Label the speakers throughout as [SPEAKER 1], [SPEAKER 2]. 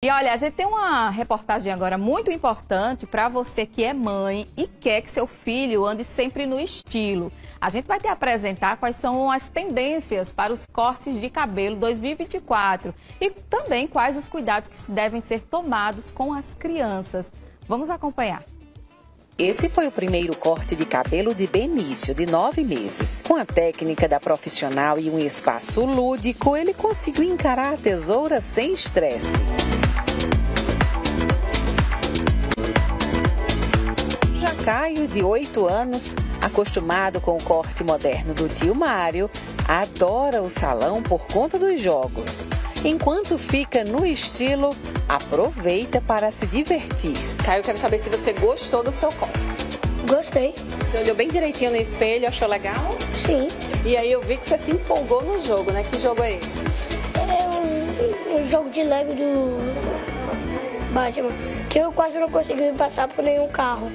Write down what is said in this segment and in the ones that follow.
[SPEAKER 1] E olha, a gente tem uma reportagem agora muito importante para você que é mãe e quer que seu filho ande sempre no estilo. A gente vai te apresentar quais são as tendências para os cortes de cabelo 2024 e também quais os cuidados que devem ser tomados com as crianças. Vamos acompanhar.
[SPEAKER 2] Esse foi o primeiro corte de cabelo de Benício, de nove meses. Com a técnica da profissional e um espaço lúdico, ele conseguiu encarar a tesoura sem estresse. Caio, de 8 anos, acostumado com o corte moderno do tio Mário, adora o salão por conta dos jogos. Enquanto fica no estilo, aproveita para se divertir.
[SPEAKER 3] Caio, quero saber se você gostou do seu corte.
[SPEAKER 4] Gostei.
[SPEAKER 3] Você olhou bem direitinho no espelho, achou legal?
[SPEAKER 4] Sim.
[SPEAKER 3] E aí eu vi que você se empolgou no jogo, né? Que jogo é esse?
[SPEAKER 4] É um, um jogo de leve do Batman, que eu quase não consegui passar por nenhum carro.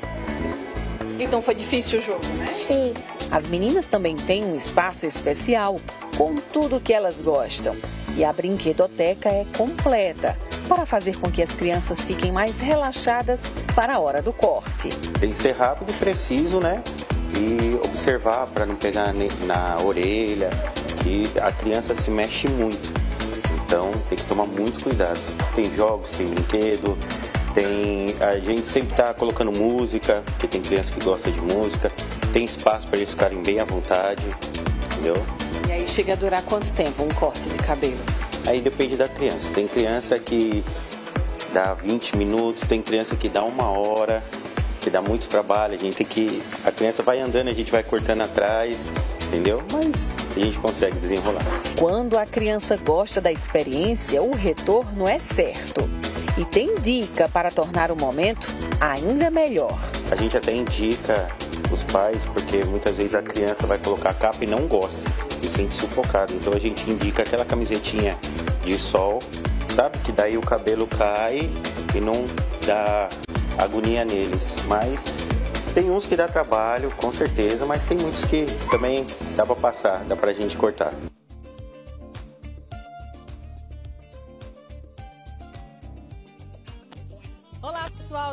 [SPEAKER 3] Então foi difícil o jogo, né?
[SPEAKER 4] Sim.
[SPEAKER 2] As meninas também têm um espaço especial com tudo que elas gostam. E a brinquedoteca é completa para fazer com que as crianças fiquem mais relaxadas para a hora do corte.
[SPEAKER 5] Tem que ser rápido e preciso, né? E observar para não pegar na orelha, que a criança se mexe muito. Então tem que tomar muito cuidado. Tem jogos, tem brinquedo, tem, a gente sempre está colocando música, porque tem criança que gosta de música. Tem espaço para eles ficarem bem à vontade, entendeu?
[SPEAKER 3] E aí chega a durar quanto tempo um corte de cabelo?
[SPEAKER 5] Aí depende da criança. Tem criança que dá 20 minutos, tem criança que dá uma hora, que dá muito trabalho. A gente tem que. A criança vai andando, a gente vai cortando atrás, entendeu? Mas a gente consegue desenrolar.
[SPEAKER 2] Quando a criança gosta da experiência, o retorno é certo e tem dica para tornar o momento ainda melhor.
[SPEAKER 5] A gente até indica os pais, porque muitas vezes a criança vai colocar a capa e não gosta, e sente sufocado. Então a gente indica aquela camisetinha de sol, sabe? Que daí o cabelo cai e não dá agonia neles. Mas tem uns que dá trabalho, com certeza, mas tem muitos que também dá para passar, dá pra gente cortar. Olá, pessoal.